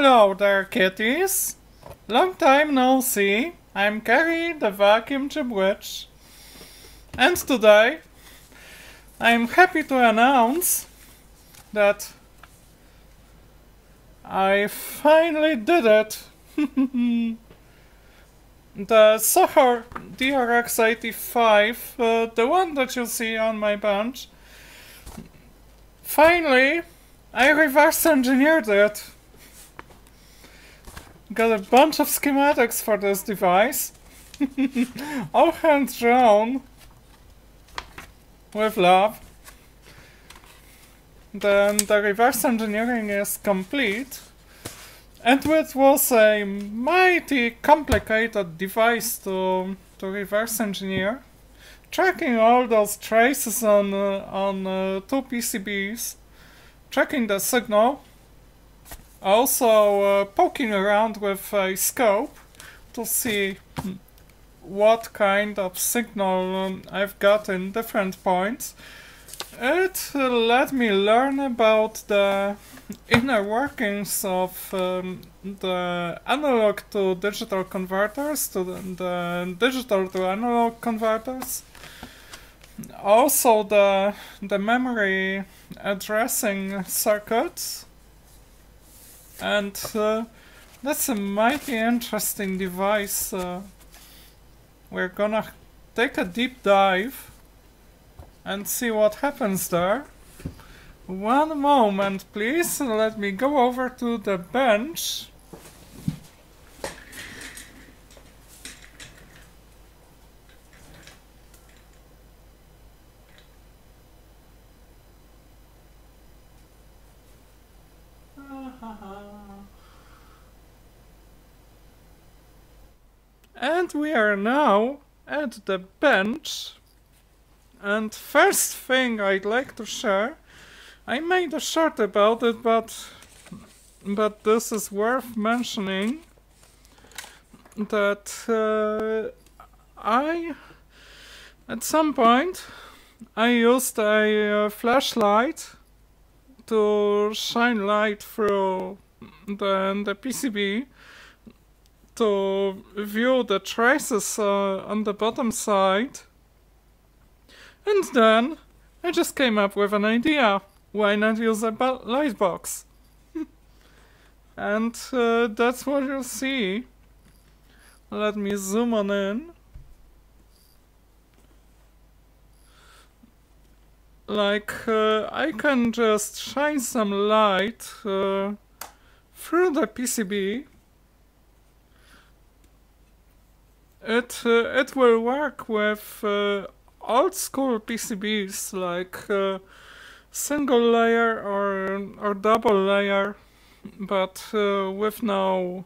Hello there, kitties. Long time no see. I'm Keri, the vacuum tube witch. And today, I'm happy to announce that I finally did it. the Sochor DRX85, uh, the one that you see on my bench, finally, I reverse engineered it. Got a bunch of schematics for this device. All hand drawn with love. Then the reverse engineering is complete. And it was a mighty complicated device to, to reverse engineer. Tracking all those traces on, uh, on uh, two PCBs. Tracking the signal also uh, poking around with a scope to see what kind of signal I've got in different points. It let me learn about the inner workings of um, the analog to digital converters, to the, the digital to analog converters. Also the, the memory addressing circuits and uh, that's a mighty interesting device. Uh, we're gonna take a deep dive and see what happens there. One moment, please. Let me go over to the bench. And we are now at the bench. And first thing I'd like to share, I made a short about it, but but this is worth mentioning that uh, I at some point I used a uh, flashlight to shine light through the, the PCB to view the traces uh, on the bottom side. And then I just came up with an idea. Why not use a light box? and uh, that's what you'll see. Let me zoom on in. Like, uh, I can just shine some light uh, through the PCB It uh, it will work with uh, old school PCBs like uh, single layer or or double layer, but uh, with no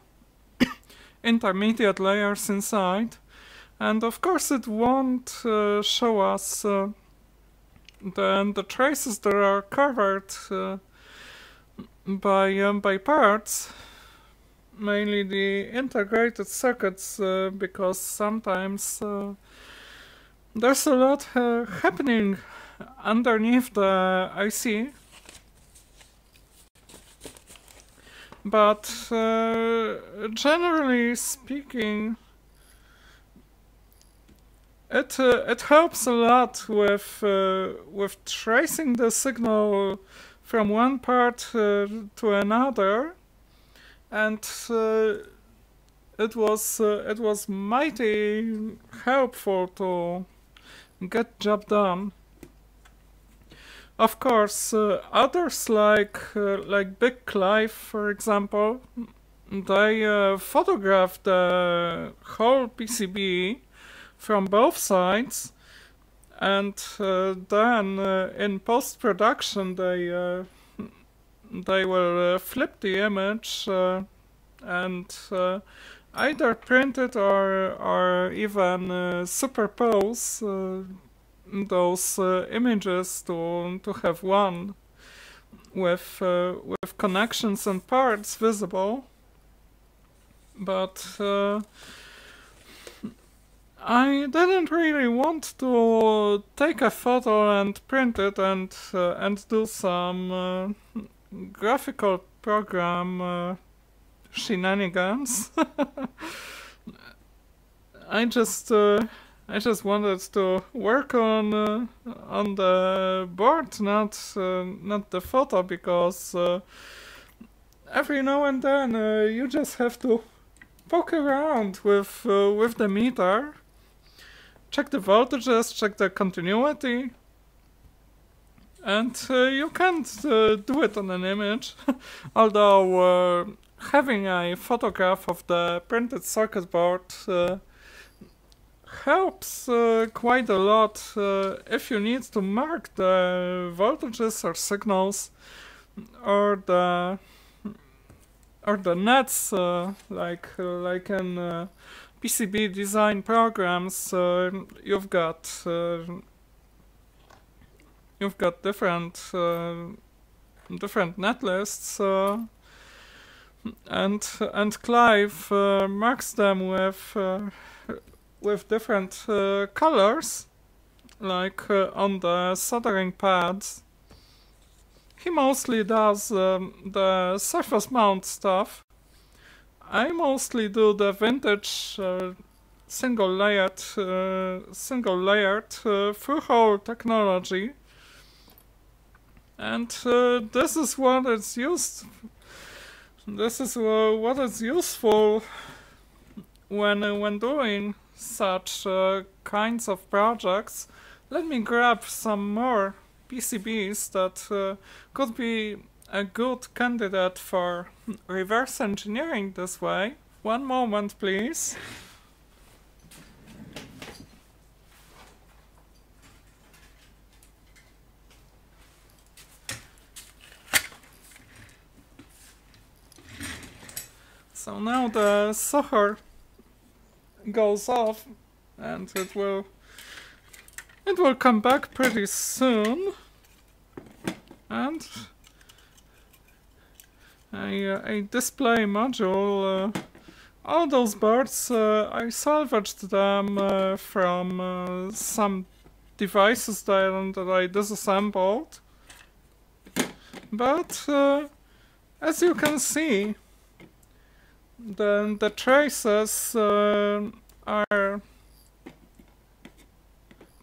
intermediate layers inside. And of course, it won't uh, show us uh, the the traces that are covered by um, by parts mainly the integrated circuits uh, because sometimes uh, there's a lot uh, happening underneath the IC but uh, generally speaking it uh, it helps a lot with uh, with tracing the signal from one part to another and uh, it was uh, it was mighty helpful to get job done. Of course, uh, others like uh, like Big Clive, for example, they uh, photographed the whole PCB from both sides, and uh, then in post production they they will uh, flip the image uh, and uh, either print it or, or even superpose those images to, to have one with with connections and parts visible. But I didn't really want to take a photo and print it and uh, and do some graphical program uh, shenanigans. I just uh, I just wanted to work on uh, on the board, not uh, not the photo, because uh, every now and then uh, you just have to poke around with with the meter, check the voltages, check the continuity, and uh, you can't do it on an image, although having a photograph of the printed circuit board helps uh, quite a lot uh, if you need to mark the voltages or signals or the or the nets uh, like uh, like in uh, PCB design programs uh, you've got you've got different different net lists and and Clive marks them with with different uh, colors, like uh, on the soldering pads. He mostly does um, the surface mount stuff. I mostly do the vintage uh, single layered uh, single layered uh, through hole technology. And uh, this is what it's used this is what is useful when when doing such uh, kinds of projects, let me grab some more PCBs that uh, could be a good candidate for reverse engineering this way. One moment, please. So now the Sochor goes off and it will it will come back pretty soon. And a, a display module uh, all those birds uh, I salvaged them uh, from uh, some devices that, that I disassembled. But uh, as you can see then the traces uh, are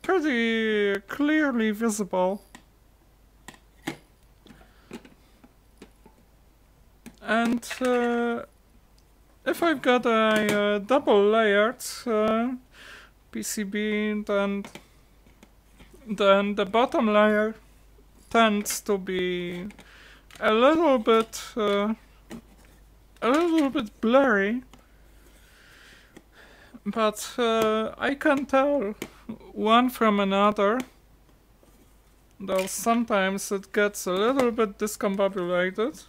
pretty clearly visible. And uh, if I've got a uh, double layered uh, PCB, then then the bottom layer tends to be a little bit uh, a little bit blurry, but uh, I can tell one from another, though sometimes it gets a little bit discombobulated.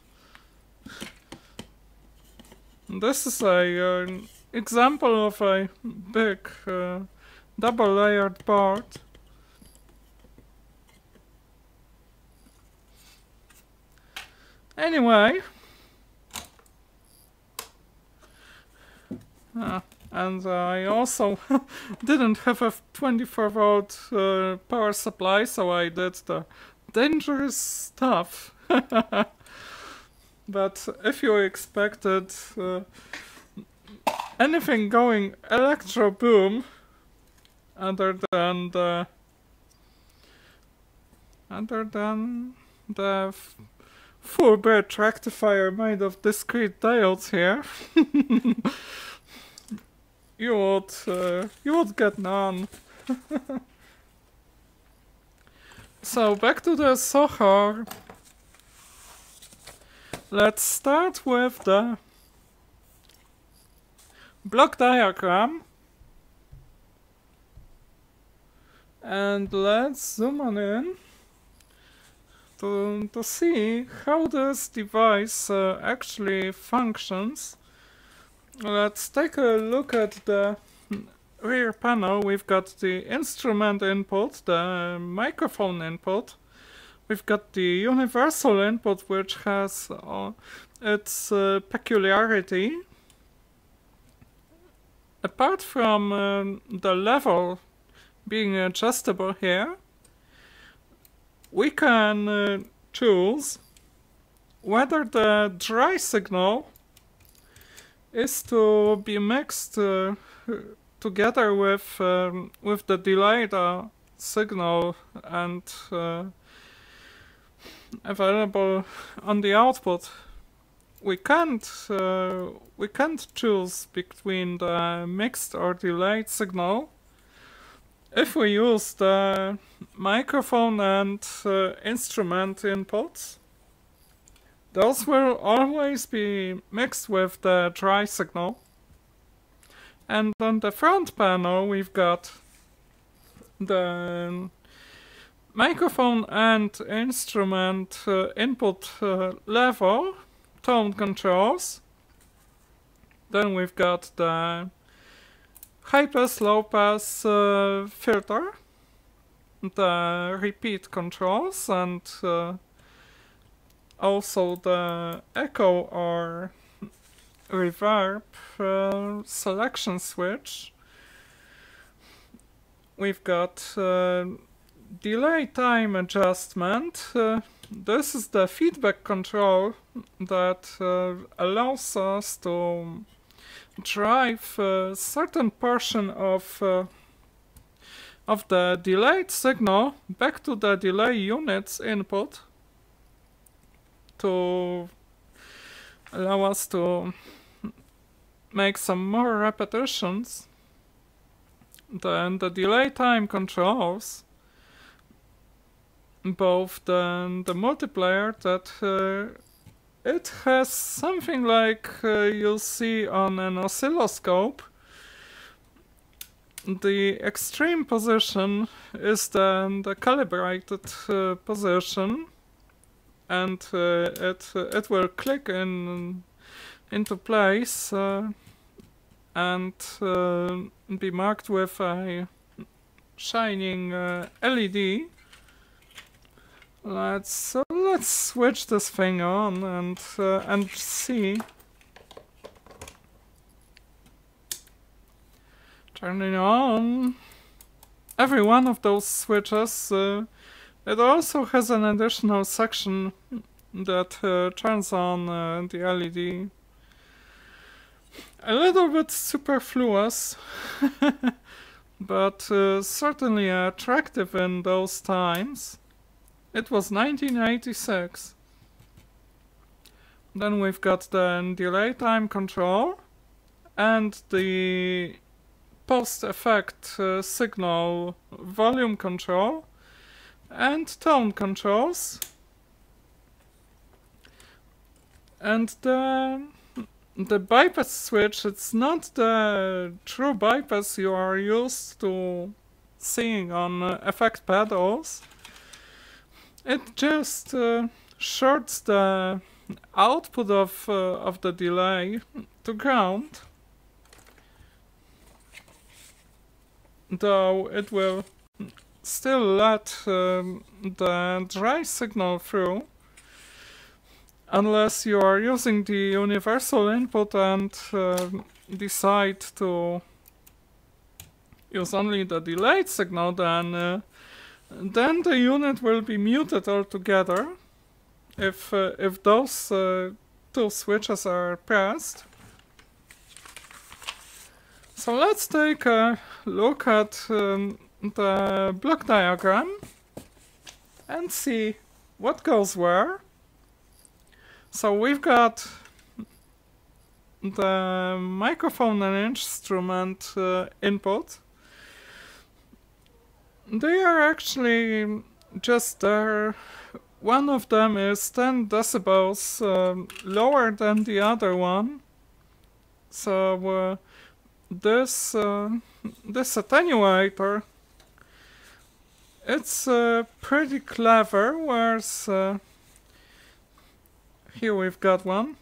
This is a uh, example of a big uh, double layered board. Anyway, Uh, and I also didn't have a 24 volt uh, power supply, so I did the dangerous stuff. but if you expected uh, anything going electro boom, other than the other than the full bridge rectifier made of discrete diodes here. You would, uh, you would get none. so back to the Sochor. Let's start with the block diagram. And let's zoom on in to, to see how this device uh, actually functions. Let's take a look at the rear panel. We've got the instrument input, the microphone input. We've got the universal input, which has uh, its uh, peculiarity. Apart from uh, the level being adjustable here, we can uh, choose whether the dry signal is to be mixed uh, together with um, with the delayed signal and uh, available on the output. We can't uh, we can't choose between the mixed or delayed signal. If we use the microphone and uh, instrument inputs, those will always be mixed with the dry signal. And on the front panel we've got the microphone and instrument uh, input uh, level tone controls. Then we've got the high pass, low pass uh, filter, the repeat controls, and uh, also the echo or reverb uh, selection switch. We've got uh, delay time adjustment. Uh, this is the feedback control that uh, allows us to drive a certain portion of uh, of the delayed signal back to the delay unit's input to allow us to make some more repetitions. Then the delay time controls both the, the multiplier that uh, it has something like uh, you'll see on an oscilloscope. The extreme position is then the calibrated uh, position and uh, it it will click in into place uh, and uh, be marked with a shining LED Let's let's switch this thing on and and see. Turning on every one of those switches. Uh, it also has an additional section that uh, turns on uh, the LED. A little bit superfluous, but uh, certainly attractive in those times. It was 1986. Then we've got the delay time control and the post-effect uh, signal volume control and tone controls. And the the bypass switch, it's not the true bypass you are used to seeing on uh, effect pedals. It just uh, shorts the output of uh, of the delay to ground, though it will still let um, the dry signal through unless you are using the universal input and uh, decide to use only the delayed signal then uh, then the unit will be muted altogether if uh, if those uh, two switches are pressed. So let's take a look at um, the block diagram and see what goes where. So we've got the microphone and instrument uh, input they are actually just there. One of them is 10 decibels um, lower than the other one. So uh, this uh, this attenuator, it's uh, pretty clever. Whereas uh, here we've got one.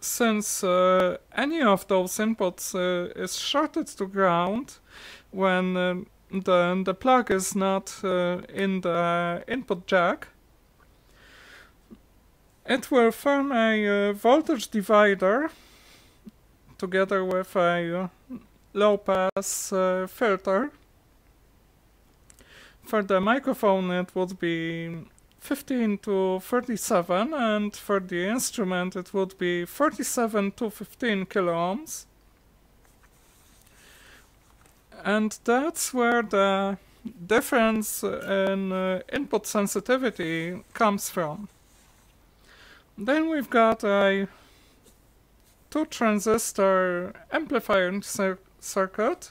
Since uh, any of those inputs uh, is shorted to ground when um, the, the plug is not uh, in the input jack, it will form a uh, voltage divider together with a low pass filter. For the microphone it would be 15 to 37 and for the instrument it would be 47 to 15 kilo ohms and that's where the difference in uh, input sensitivity comes from. Then we've got a two transistor amplifier cir circuit,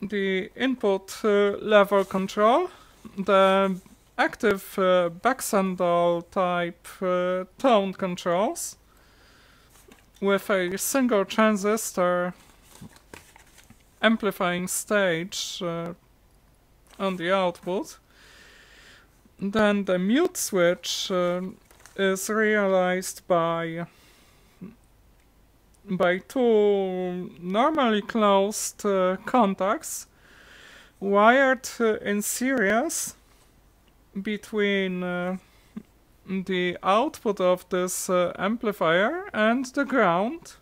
the input uh, level control, the active uh, Baxandall type uh, tone controls with a single transistor amplifying stage uh, on the output. Then the mute switch uh, is realized by by two normally closed uh, contacts wired uh, in series between uh, the output of this uh, amplifier and the ground.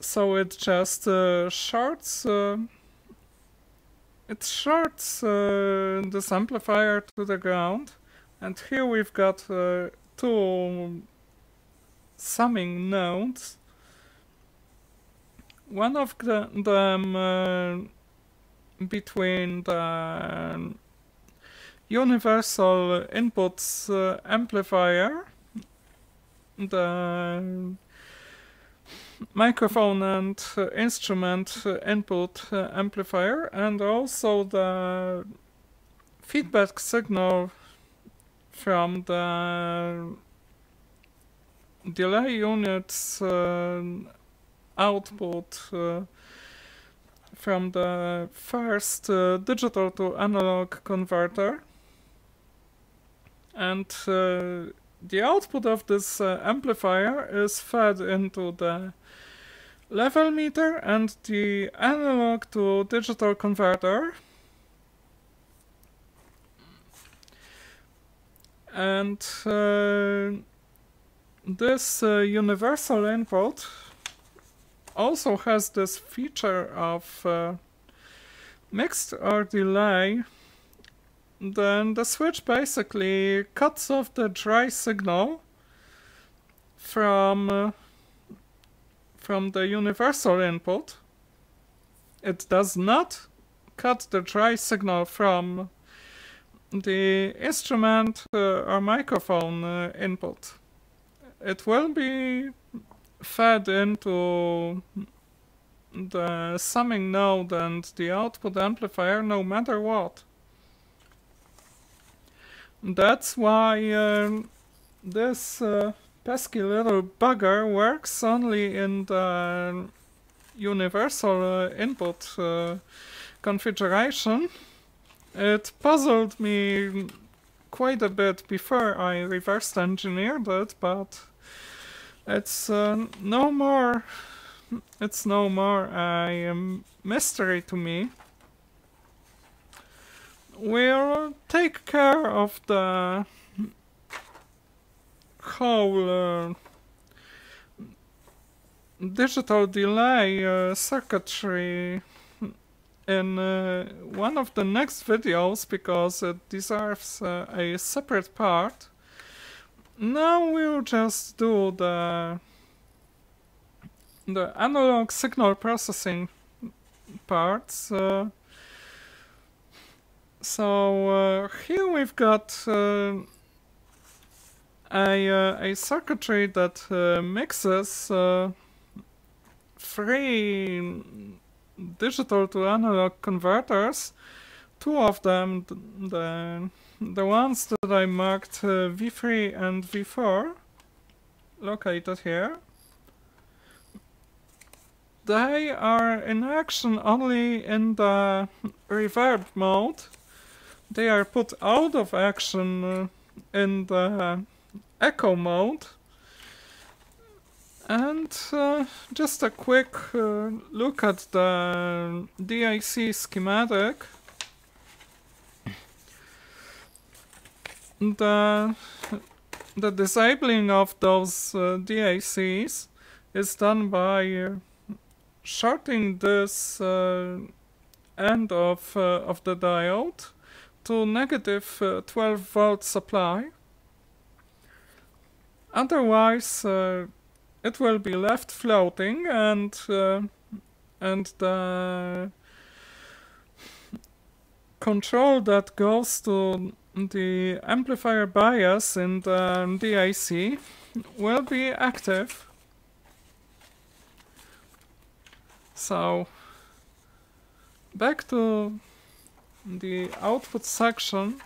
So it just uh, shorts uh, it shorts uh, this amplifier to the ground. And here we've got two summing nodes one of the, them uh, between the universal inputs uh, amplifier the microphone and uh, instrument input uh, amplifier and also the feedback signal from the delay units uh, output uh, from the first uh, digital to analog converter and the output of this amplifier is fed into the level meter and the analog to digital converter. And uh, this uh, universal input also has this feature of uh, mixed or delay. Then the switch basically cuts off the dry signal from uh, from the universal input, it does not cut the dry signal from the instrument uh, or microphone uh, input. It will be fed into the summing node and the output amplifier no matter what. That's why uh, this uh, pesky little bugger works only in the universal uh, input uh, configuration. It puzzled me quite a bit before I reversed engineered it, but it's uh, no more it's no more a mystery to me. We'll take care of the whole uh, digital delay uh, circuitry in uh, one of the next videos because it deserves uh, a separate part. Now we'll just do the the analog signal processing parts. Uh, so uh, here we've got a, uh, a circuitry that uh, mixes uh, three digital to analog converters. Two of them, the, the ones that I marked uh, V3 and V4, located here, they are in action only in the reverb mode. They are put out of action uh, in the echo mode. And uh, just a quick uh, look at the DAC schematic. The, the disabling of those uh, DACs is done by uh, shorting this uh, end of, uh, of the diode to negative uh, 12 volt supply. Otherwise, uh, it will be left floating and uh, and the control that goes to the amplifier bias in the DAC will be active. So back to the output section.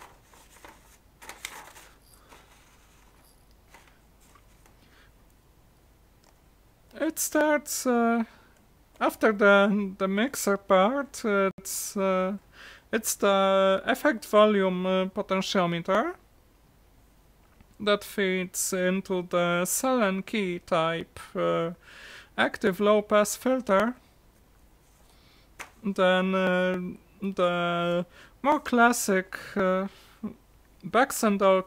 It starts uh, after the the mixer part. It's uh, it's the effect volume uh, potentiometer that feeds into the Sallen key type uh, active low pass filter. Then uh, the more classic uh,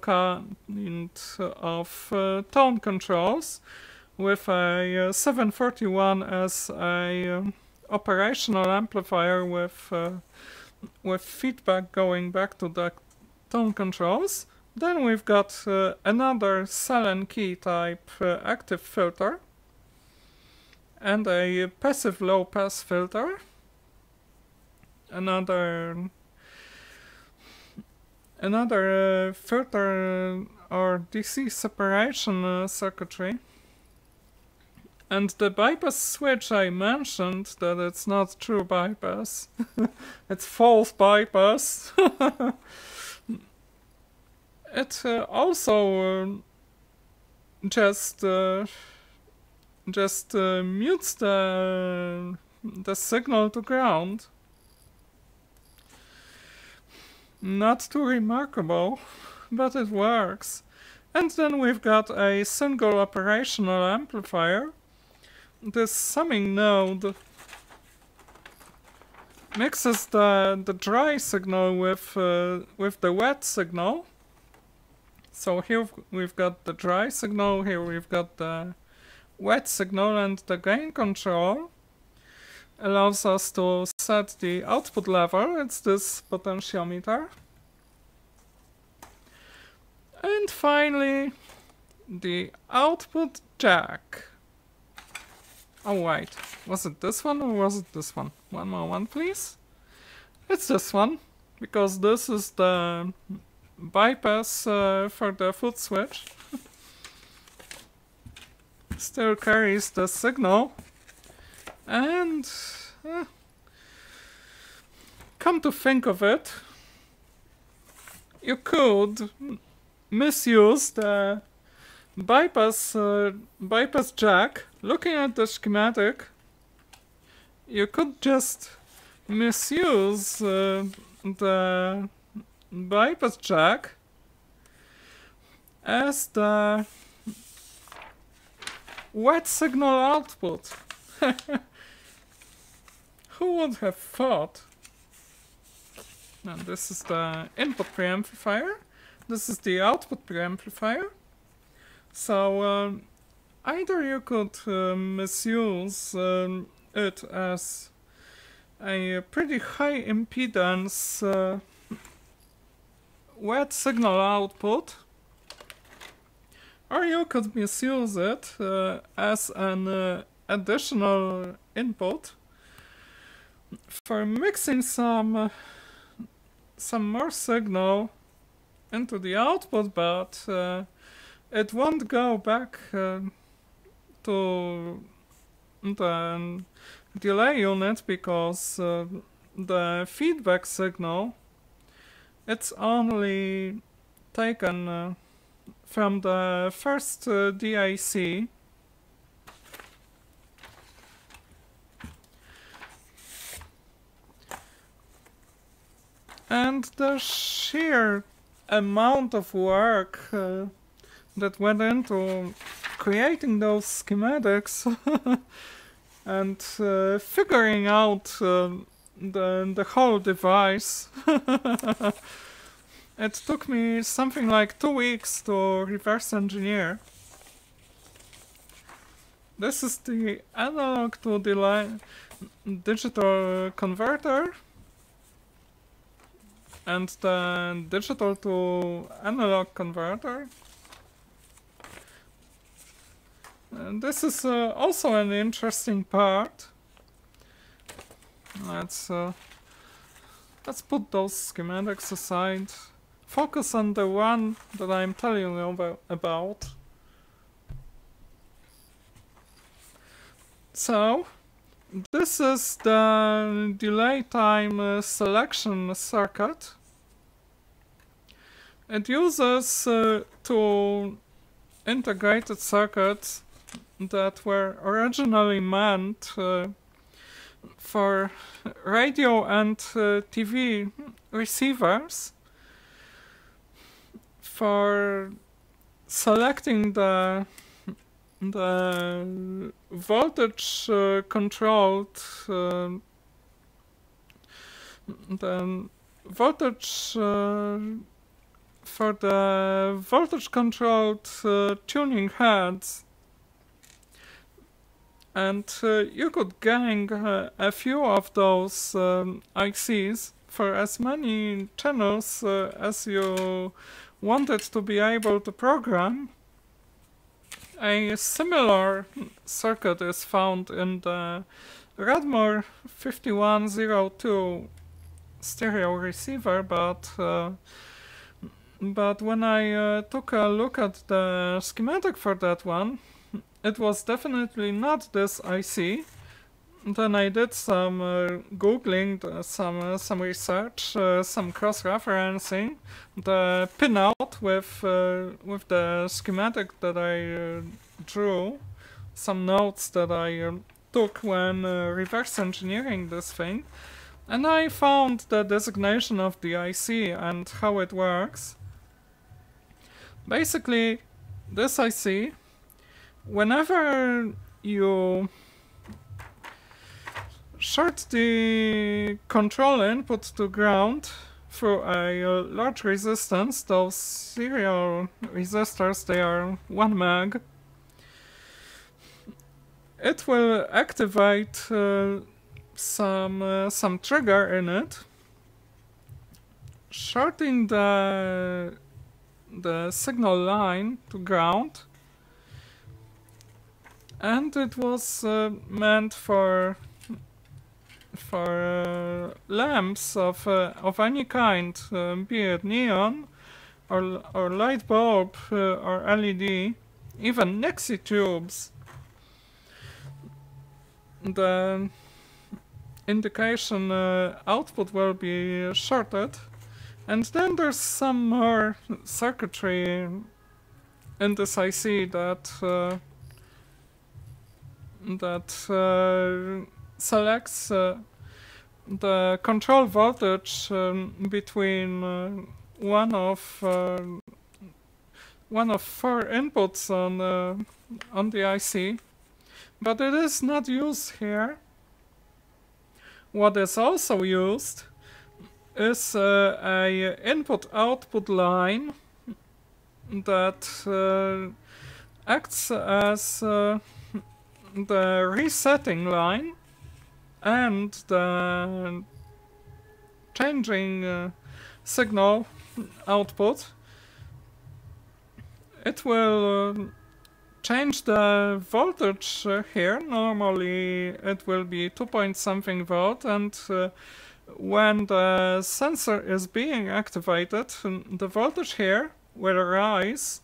kind of uh, tone controls with a uh, 741 as a um, operational amplifier with with feedback going back to the tone controls. Then we've got uh, another Sallen key type uh, active filter and a passive low pass filter. Another another uh, filter or DC separation uh, circuitry. And the bypass switch I mentioned that it's not true bypass. it's false bypass. it uh, also uh, just uh, just uh, mutes the the signal to ground. Not too remarkable, but it works. And then we've got a single operational amplifier this summing node mixes the the dry signal with uh, with the wet signal. So here we've got the dry signal, here we've got the wet signal, and the gain control allows us to set the output level. It's this potentiometer. And finally, the output jack. Oh wait, was it this one or was it this one? One more one please. It's this one, because this is the bypass uh, for the foot switch. Still carries the signal. And... Uh, come to think of it, you could misuse the bypass uh, bypass jack. Looking at the schematic you could just misuse uh, the bypass jack as the wet signal output. Who would have thought? And this is the input preamplifier. This is the output preamplifier so um, either you could uh, misuse um, it as a pretty high impedance uh, wet signal output or you could misuse it uh, as an uh, additional input for mixing some uh, some more signal into the output but uh, it won't go back uh, to the delay unit because uh, the feedback signal it's only taken uh, from the first uh, DAC and the sheer amount of work uh, that went into creating those schematics and uh, figuring out uh, the, the whole device. it took me something like two weeks to reverse engineer. This is the analog to the digital converter. and the digital to analog converter. And this is uh, also an interesting part. Let's uh, let's put those schematics aside. Focus on the one that I'm telling you about. So, this is the delay time uh, selection circuit. It uses uh, two integrated circuits that were originally meant uh, for radio and uh, TV receivers for selecting the the voltage uh, controlled uh, the voltage uh, for the voltage controlled uh, tuning heads and uh, you could gang uh, a few of those um, ICs for as many channels uh, as you wanted to be able to program. A similar circuit is found in the Radmor 5102 stereo receiver, but uh, but when I uh, took a look at the schematic for that one, it was definitely not this IC. Then I did some uh, googling, uh, some uh, some research, uh, some cross-referencing, the pinout with uh, with the schematic that I drew, some notes that I took when reverse engineering this thing, and I found the designation of the IC and how it works. Basically, this IC whenever you short the control input to ground through a large resistance, those serial resistors, they are 1 meg, it will activate uh, some uh, some trigger in it, shorting the the signal line to ground and it was uh, meant for for uh, lamps of uh, of any kind, uh, be it neon or or light bulb uh, or LED, even Nixie tubes. The indication uh, output will be shorted, and then there's some more circuitry in this IC that that uh, selects uh, the control voltage um, between uh, one of one of four inputs on on the IC, but it is not used here. What is also used is uh, a input-output line that uh, acts as uh, the resetting line and the changing uh, signal output it will uh, change the voltage uh, here. Normally it will be 2 point something volt and uh, when the sensor is being activated the voltage here will rise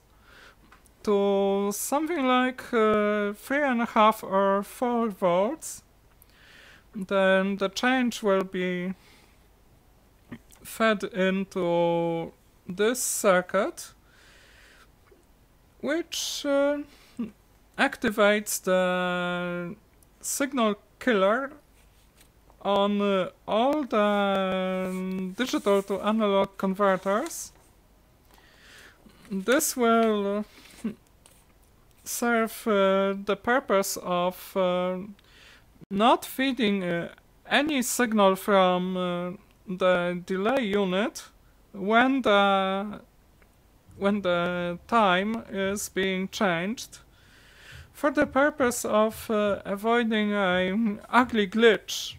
to something like uh, three and a half or four volts, then the change will be fed into this circuit, which uh, activates the signal killer on uh, all the digital to analog converters. This will serve uh, the purpose of uh, not feeding uh, any signal from the delay unit when the when the time is being changed for the purpose of uh, avoiding a ugly glitch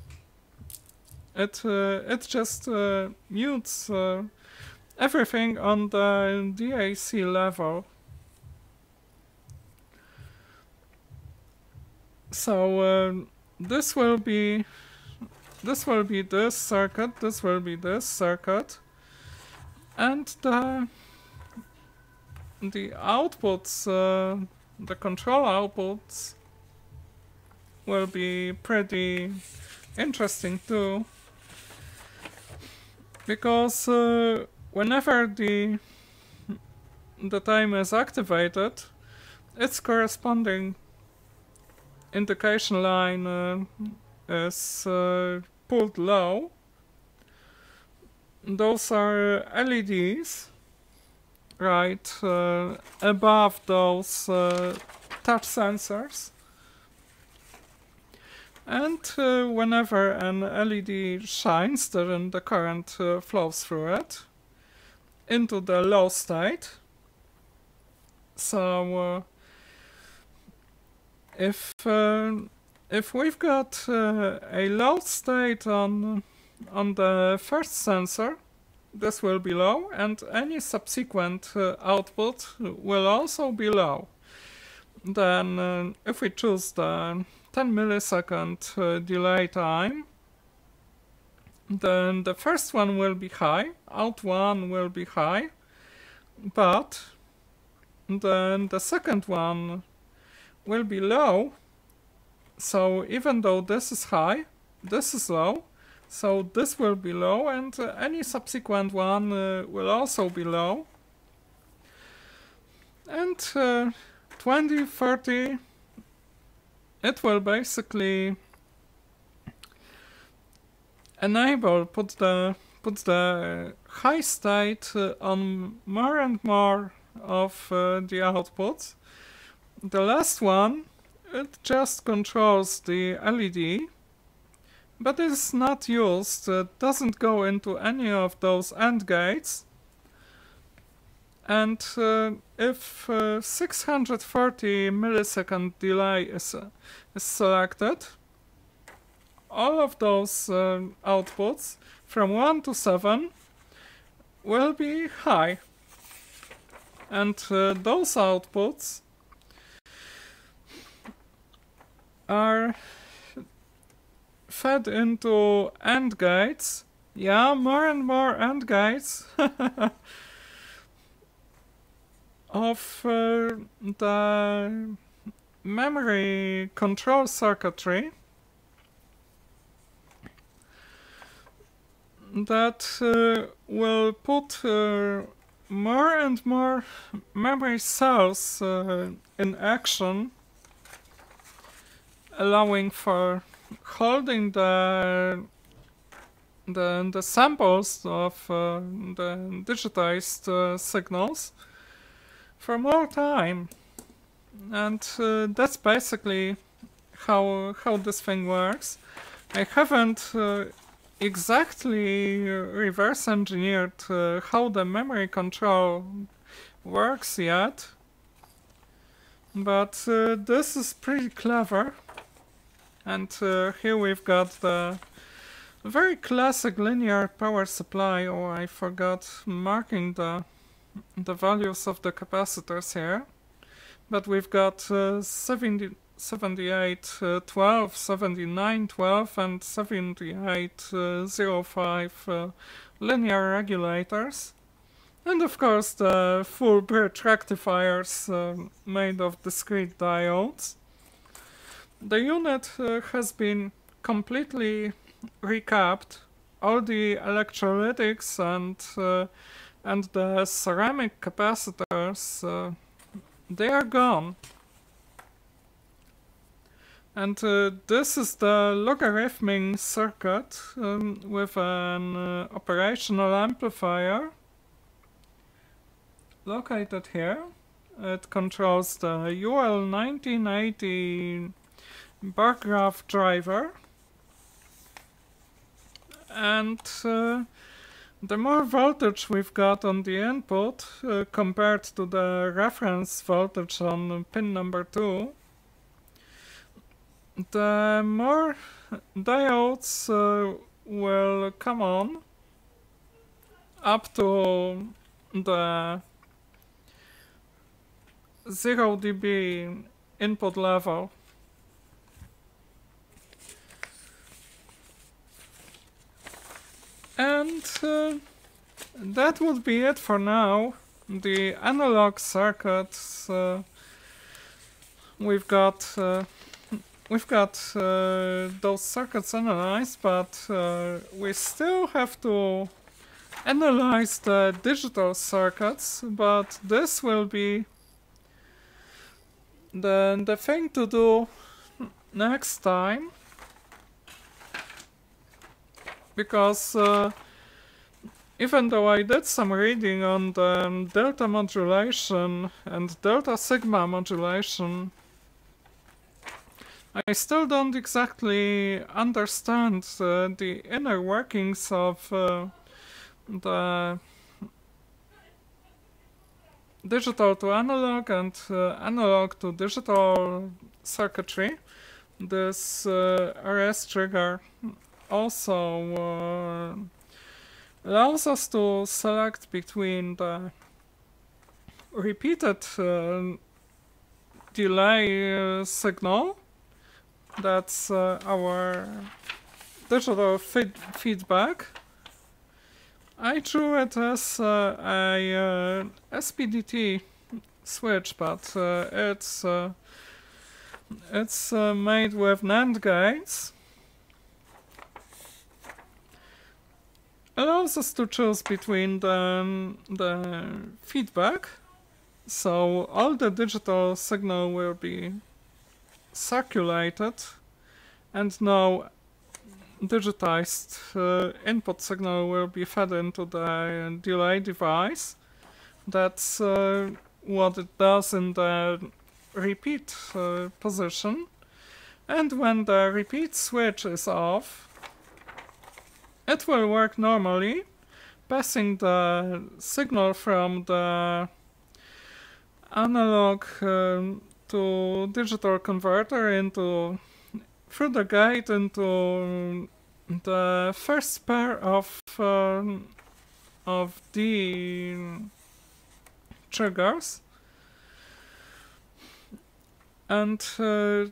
it uh, it just uh, mutes everything on the DAC level. So uh, this will be this will be this circuit, this will be this circuit, and the the outputs, uh, the control outputs will be pretty interesting too. Because uh, whenever the the time is activated its corresponding indication line uh, is uh, pulled low those are LEDs right uh, above those touch sensors and uh, whenever an LED shines, then the current uh, flows through it into the low state. So uh, if uh, if we've got uh, a low state on on the first sensor, this will be low, and any subsequent uh, output will also be low. Then, if we choose the 10 millisecond delay time, then the first one will be high, out one will be high, but then the second one will be low. So even though this is high, this is low, so this will be low and uh, any subsequent one uh, will also be low. And uh, 20, 30, it will basically enable put the put the high state uh, on more and more of uh, the outputs. The last one, it just controls the LED, but it's not used, it doesn't go into any of those AND gates. And uh, if uh, 640 millisecond delay is, uh, is selected, all of those uh, outputs from 1 to 7 will be high. And uh, those outputs are fed into AND gates. Yeah, more and more AND gates. of uh, the memory control circuitry that uh, will put uh, more and more memory cells uh, in action allowing for holding the the, the samples of uh, the digitized uh, signals for more time. And uh, that's basically how how this thing works. I haven't uh, exactly reverse engineered uh, how the memory control works yet. But uh, this is pretty clever. And uh, here we've got the very classic linear power supply. Oh, I forgot marking the the values of the capacitors here. But we've got uh, 70, 78, uh, 12, 79, 12 and 78, uh, 05 uh, linear regulators. And of course the full bridge rectifiers uh, made of discrete diodes. The unit uh, has been completely recapped. All the electrolytics and and the ceramic capacitors, uh, they are gone. And uh, this is the logarithming circuit um, with an uh, operational amplifier located here. It controls the UL1980 bar graph driver and uh, the more voltage we've got on the input uh, compared to the reference voltage on pin number 2, the more diodes uh, will come on up to the 0 dB input level. And uh, that would be it for now. The analog circuits uh, we've got uh, we've got uh, those circuits analyzed, but uh, we still have to analyze the digital circuits, but this will be the, the thing to do next time because uh, even though I did some reading on the um, delta modulation and delta sigma modulation I still don't exactly understand uh, the inner workings of uh, the digital to analog and uh, analog to digital circuitry. This uh, RS trigger also uh, allows us to select between the repeated uh, delay signal that's uh, our digital feed feedback. I drew it as uh, a uh, SPDT switch, but uh, it's uh, it's uh, made with NAND gates. Allows us to choose between the, the feedback, so all the digital signal will be circulated and now digitized uh, input signal will be fed into the delay device. That's uh, what it does in the repeat uh, position. And when the repeat switch is off, it will work normally, passing the signal from the analog um, to digital converter into through the gate into the first pair of uh, of the triggers. And uh,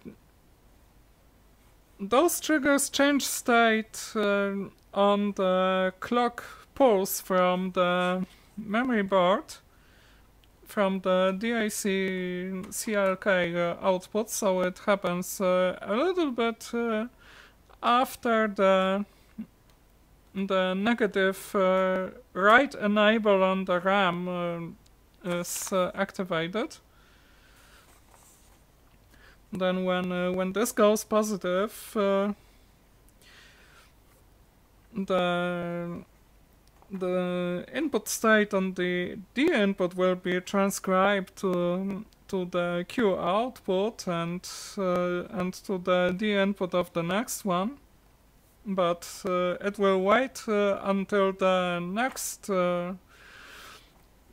those triggers change state uh, on the clock pulse from the memory board from the DAC CLK uh, output, so it happens uh, a little bit uh, after the the negative uh, write enable on the RAM uh, is uh, activated. Then when when this goes positive, the the input state on the D input will be transcribed to to the Q output and uh, and to the D input of the next one. But uh, it will wait uh, until the next uh,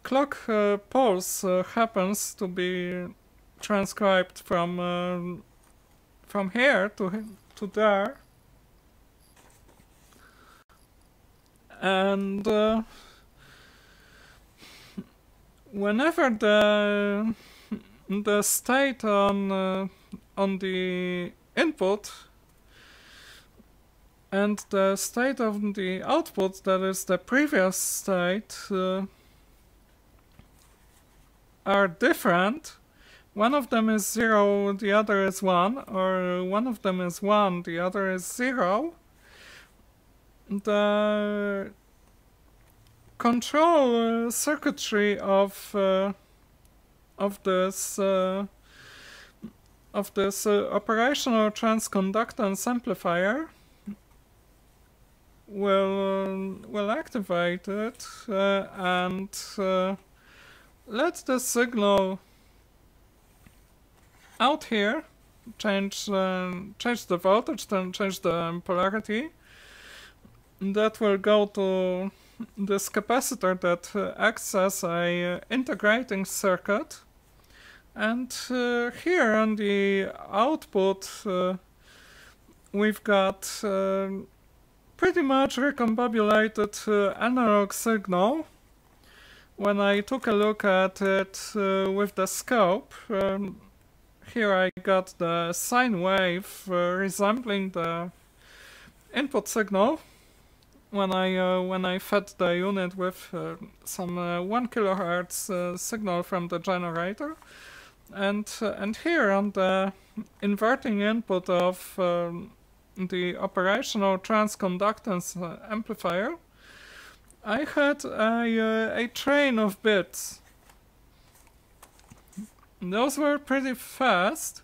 clock uh, pulse uh, happens to be transcribed from from here to to there and uh, whenever the the state on uh, on the input and the state of the output that is the previous state uh, are different. One of them is 0 the other is 1 or one of them is 1 the other is 0 the control uh, circuitry of uh, of this uh, of this operational transconductance amplifier will will activate it uh, and uh, let the signal out here change change the voltage then change the polarity that will go to this capacitor that uh, acts as a uh, integrating circuit and uh, here on the output uh, we've got uh, pretty much recombobulated uh, analog signal. When I took a look at it with the scope, um, here I got the sine wave resembling the input signal when I uh, when I fed the unit with uh, some uh, one kilohertz uh, signal from the generator, and uh, and here on the inverting input of um, the operational transconductance uh, amplifier, I had a a train of bits. Those were pretty fast.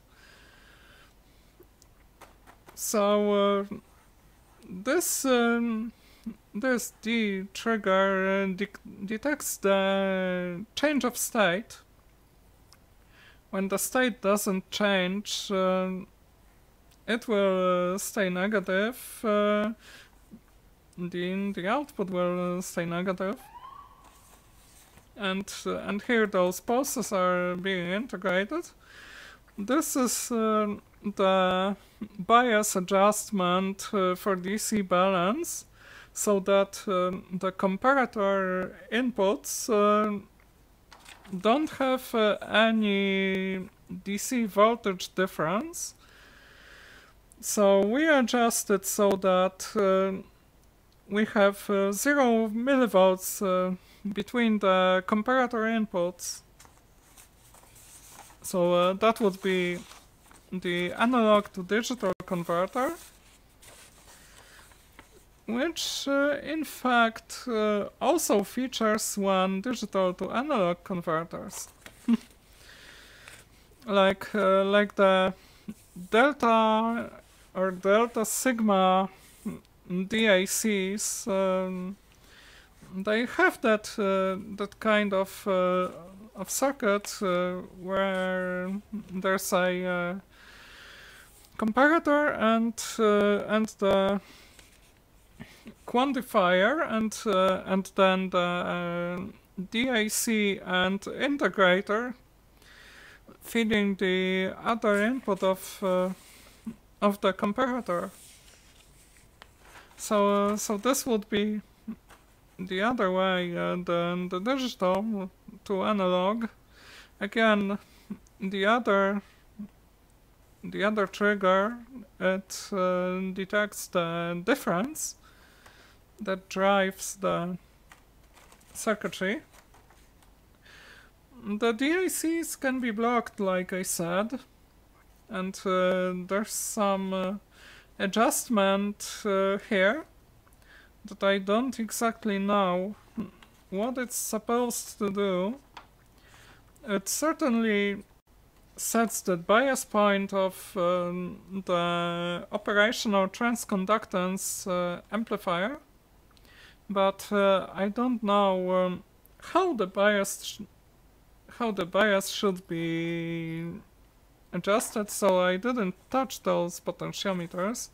So this um, this D trigger uh, de detects the change of state. When the state doesn't change, uh, it will uh, stay negative. Uh, the, the output will uh, stay negative. And, uh, and here those pulses are being integrated. This is the bias adjustment for DC balance so that um, the comparator inputs uh, don't have uh, any DC voltage difference. So we adjust it so that uh, we have uh, 0 millivolts uh, between the comparator inputs. So that would be the analog to digital converter which uh, in fact uh, also features one digital to analog converters. like uh, like the delta or delta sigma DACs, um, they have that uh, that kind of uh, of circuit uh, where there's a comparator and and the quantifier and uh, and then the uh, DAC and integrator feeding the other input of uh, of the comparator. So uh, so this would be the other way, uh, the, the digital to analog. Again, the other the other trigger it uh, detects the difference that drives the circuitry. The DACs can be blocked, like I said, and uh, there's some uh, adjustment uh, here that I don't exactly know what it's supposed to do. It certainly sets the bias point of um, the operational transconductance uh, amplifier but uh, I don't know um, how the bias how the bias should be adjusted, so I didn't touch those potentiometers.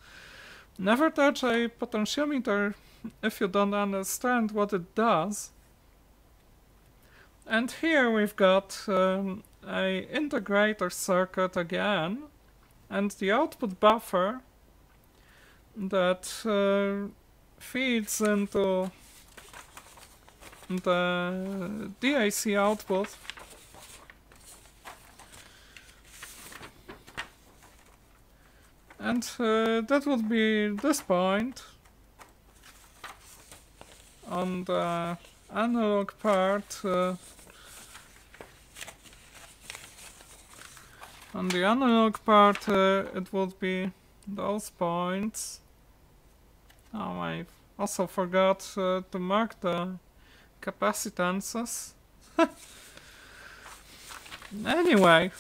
Never touch a potentiometer if you don't understand what it does. And here we've got um, a integrator circuit again, and the output buffer that uh, feeds into the DAC output. And uh, that would be this point on the analog part uh, on the analog part uh, it would be those points. Oh, I also forgot uh, to mark the capacitances. anyway,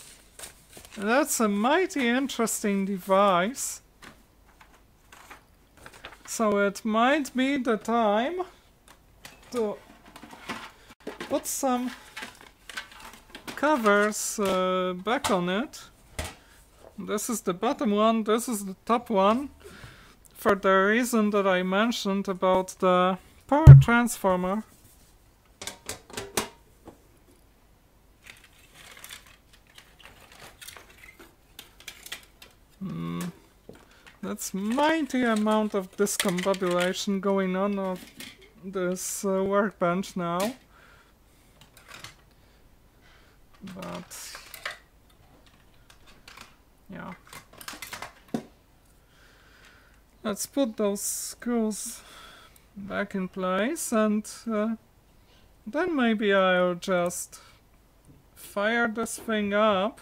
that's a mighty interesting device. So it might be the time to put some covers uh, back on it. This is the bottom one, this is the top one for the reason that I mentioned about the power transformer. Mm. that's mighty amount of discombobulation going on of this uh, workbench now. But yeah. Let's put those screws back in place and uh, then maybe I'll just fire this thing up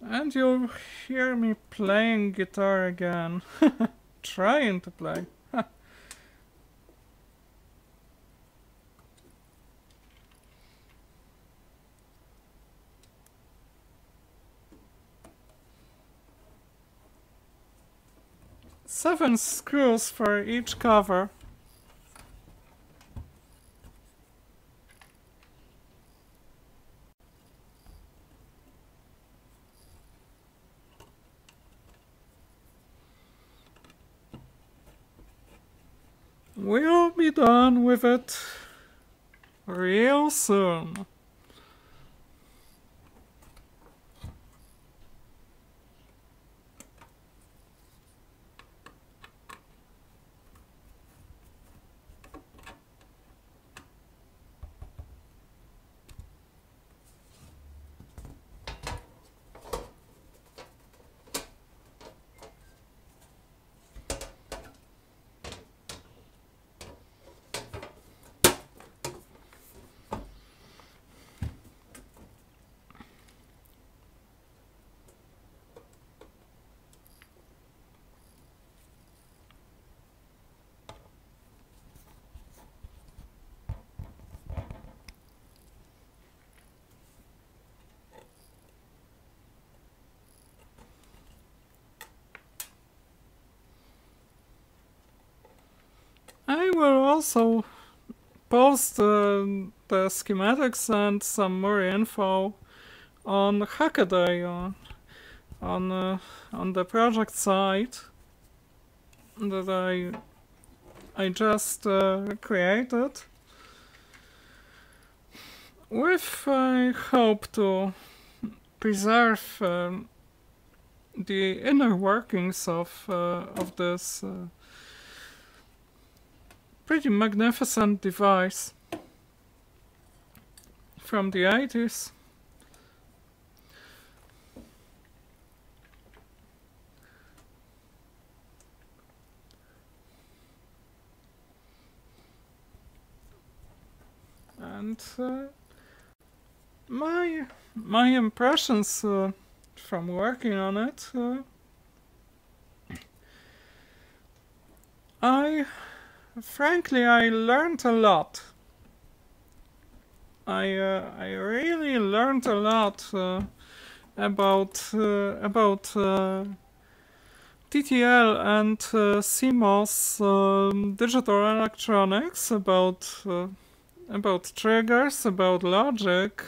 And you'll hear me playing guitar again. Trying to play. Seven screws for each cover. We'll be done with it real soon. I will also post uh, the schematics and some more info on Hackaday on on, uh, on the project site that I I just uh, created. With I hope to preserve um, the inner workings of uh, of this uh, pretty magnificent device from the 80s. And uh, my my impressions uh, from working on it, uh, I frankly, I learned a lot. I uh, I really learned a lot uh, about uh, about uh, TTL and uh, CMOS um, digital electronics, about uh, about triggers, about logic.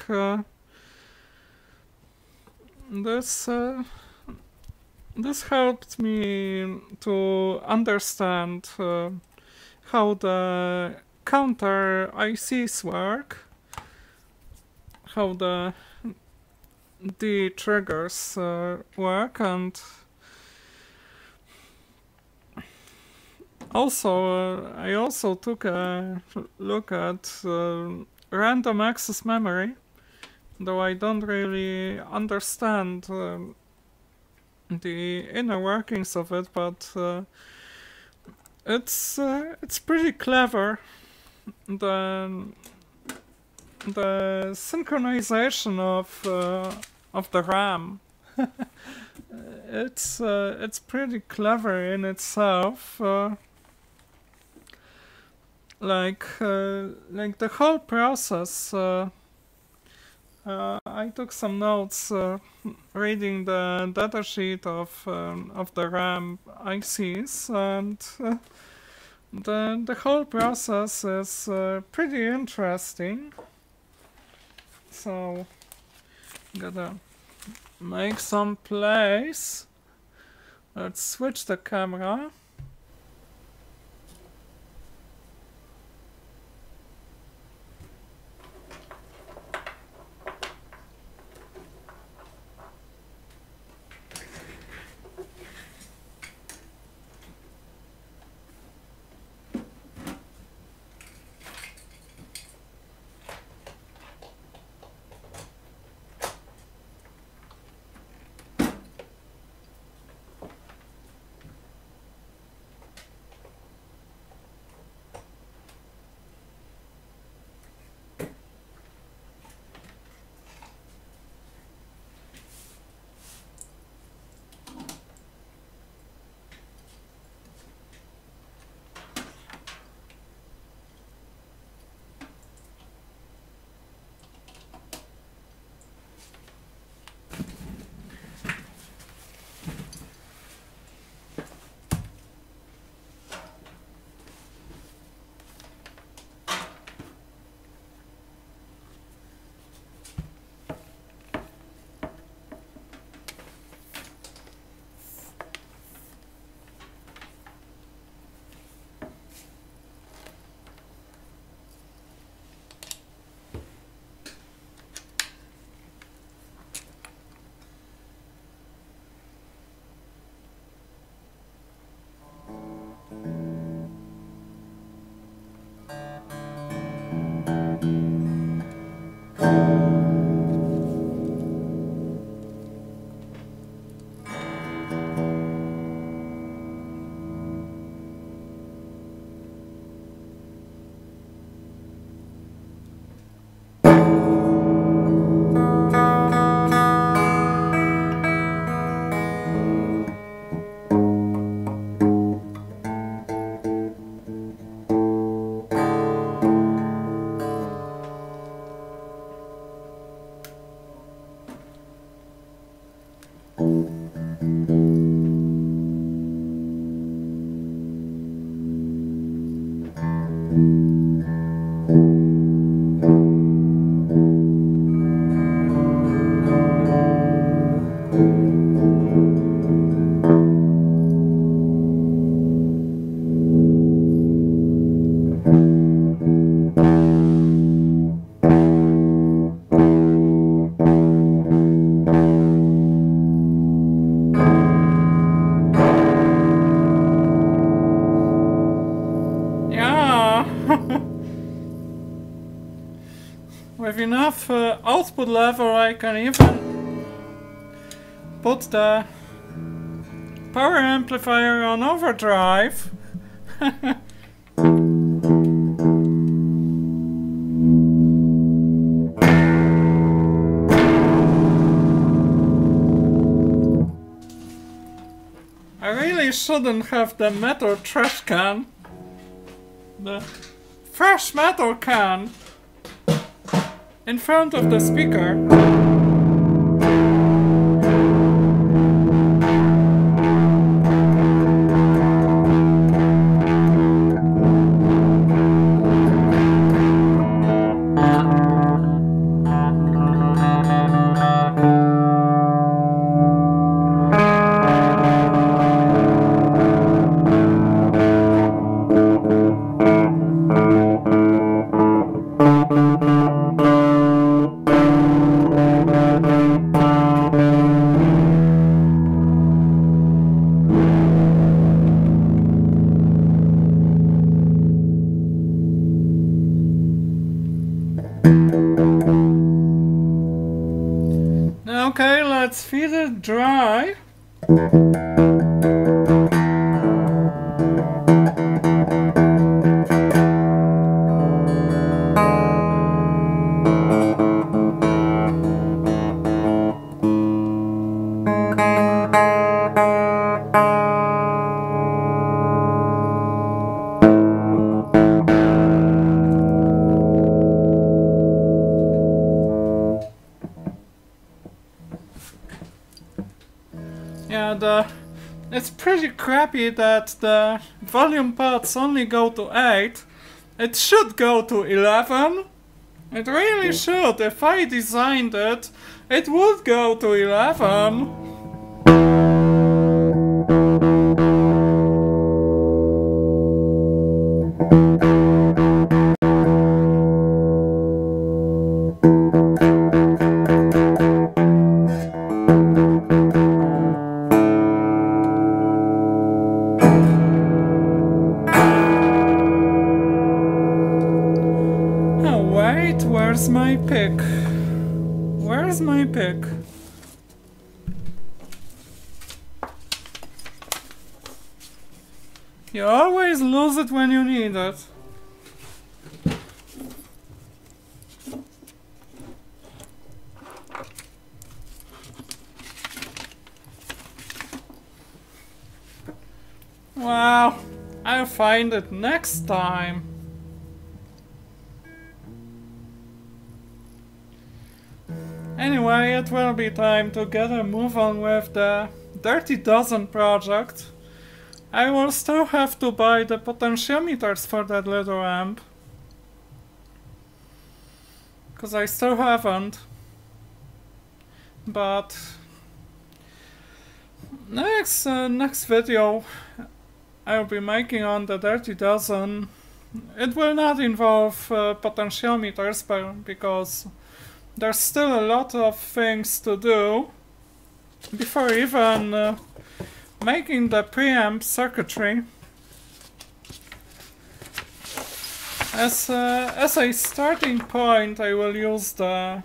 this this helped me to understand how the counter ICs work, how the the triggers uh, work, and also uh, I also took a look at uh, random access memory, though I don't really understand uh, the inner workings of it, but uh, it's uh, it's pretty clever. The the synchronization of uh, of the RAM. it's uh, it's pretty clever in itself. Uh, like uh, like the whole process. Uh, I took some notes reading the datasheet of um, of the RAM ICs and the, the whole process is uh, pretty interesting. So, gotta make some place. Let's switch the camera. Output level I can even put the power amplifier on overdrive. I really shouldn't have the metal trash can. The thrash metal can in front of the speaker. Yeah, crappy that the volume pots only go to 8. It should go to 11. It really should. If I designed it, it would go to 11. Wow, I'll find it next time. Anyway, it will be time to get a move on with the Dirty Dozen project. I will still have to buy the potentiometers for that little amp. Cause I still haven't. But next uh, next video I'll be making on the Dirty Dozen. It will not involve uh, potentiometers but because there's still a lot of things to do before even uh, making the preamp circuitry. As, uh, as a starting point I will use the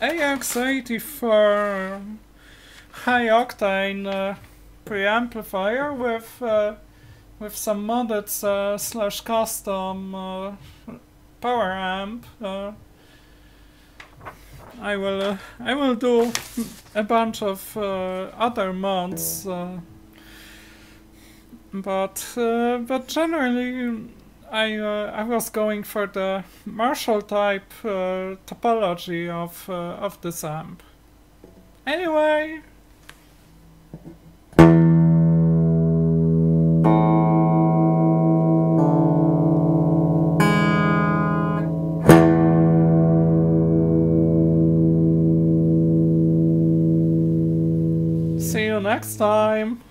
AX84 high octane uh, preamplifier with uh, with some modded uh, slash custom uh, power amp. Uh, I will I will do a bunch of other mods, but but generally I uh, I was going for the Marshall type uh, topology of uh, of this amp. Anyway. Time.